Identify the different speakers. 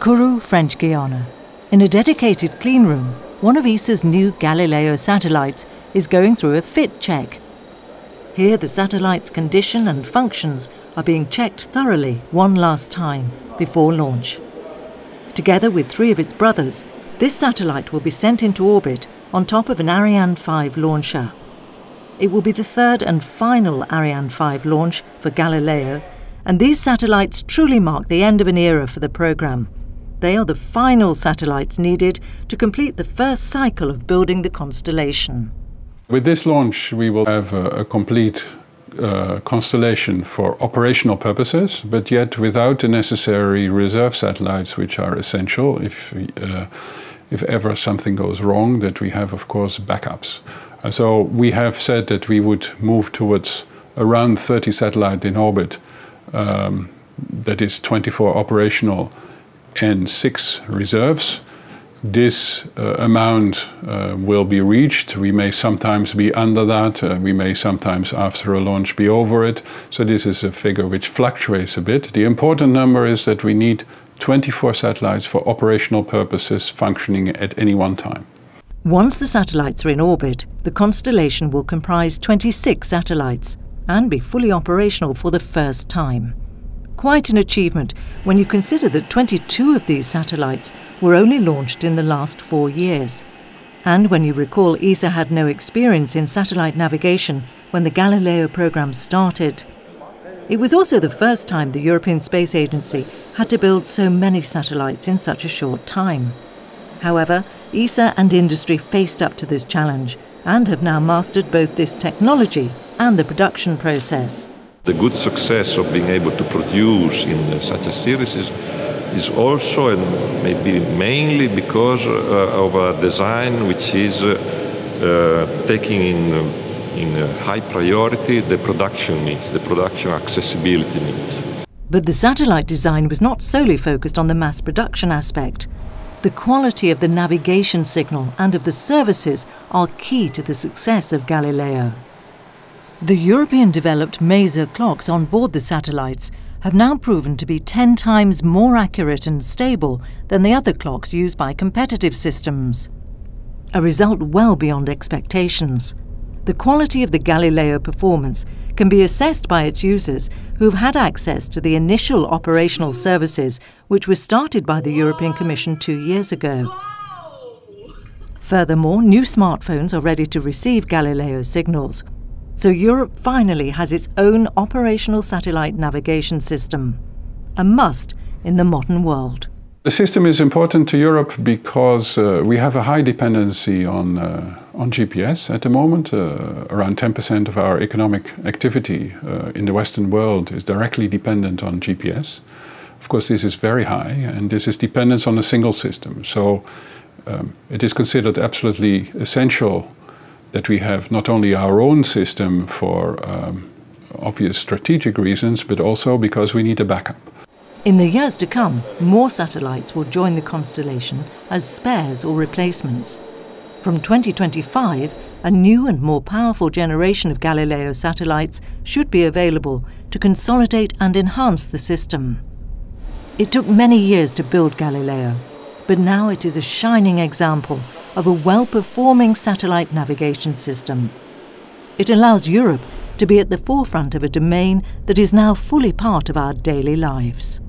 Speaker 1: Kourou, French Guiana. In a dedicated clean room, one of ESA's new Galileo satellites is going through a fit check. Here, the satellite's condition and functions are being checked thoroughly one last time before launch. Together with three of its brothers, this satellite will be sent into orbit on top of an Ariane 5 launcher. It will be the third and final Ariane 5 launch for Galileo, and these satellites truly mark the end of an era for the programme. They are the final satellites needed to complete the first cycle of building the constellation.
Speaker 2: With this launch, we will have a, a complete uh, constellation for operational purposes, but yet without the necessary reserve satellites, which are essential if, uh, if ever something goes wrong, that we have, of course, backups. Uh, so we have said that we would move towards around 30 satellites in orbit, um, that is 24 operational and six reserves. This uh, amount uh, will be reached. We may sometimes be under that. Uh, we may sometimes, after a launch, be over it. So this is a figure which fluctuates a bit. The important number is that we need 24 satellites for operational purposes functioning at any one time.
Speaker 1: Once the satellites are in orbit, the constellation will comprise 26 satellites and be fully operational for the first time. Quite an achievement when you consider that 22 of these satellites were only launched in the last four years. And when you recall ESA had no experience in satellite navigation when the Galileo program started. It was also the first time the European Space Agency had to build so many satellites in such a short time. However, ESA and industry faced up to this challenge and have now mastered both this technology and the production process.
Speaker 3: The good success of being able to produce in such a series is, is also and maybe mainly because uh, of a design which is uh, uh, taking in, in high priority the production needs, the production accessibility needs.
Speaker 1: But the satellite design was not solely focused on the mass production aspect. The quality of the navigation signal and of the services are key to the success of Galileo. The European developed maser clocks on board the satellites have now proven to be 10 times more accurate and stable than the other clocks used by competitive systems. A result well beyond expectations. The quality of the Galileo performance can be assessed by its users who have had access to the initial operational services which were started by the European Commission two years ago. Furthermore, new smartphones are ready to receive Galileo signals, so Europe finally has its own operational satellite navigation system. A must in the modern world.
Speaker 2: The system is important to Europe because uh, we have a high dependency on, uh, on GPS at the moment. Uh, around 10% of our economic activity uh, in the Western world is directly dependent on GPS. Of course, this is very high, and this is dependence on a single system. So um, it is considered absolutely essential that we have not only our own system for um, obvious strategic reasons, but also because we need a backup.
Speaker 1: In the years to come, more satellites will join the constellation as spares or replacements. From 2025, a new and more powerful generation of Galileo satellites should be available to consolidate and enhance the system. It took many years to build Galileo, but now it is a shining example of a well performing satellite navigation system. It allows Europe to be at the forefront of a domain that is now fully part of our daily lives.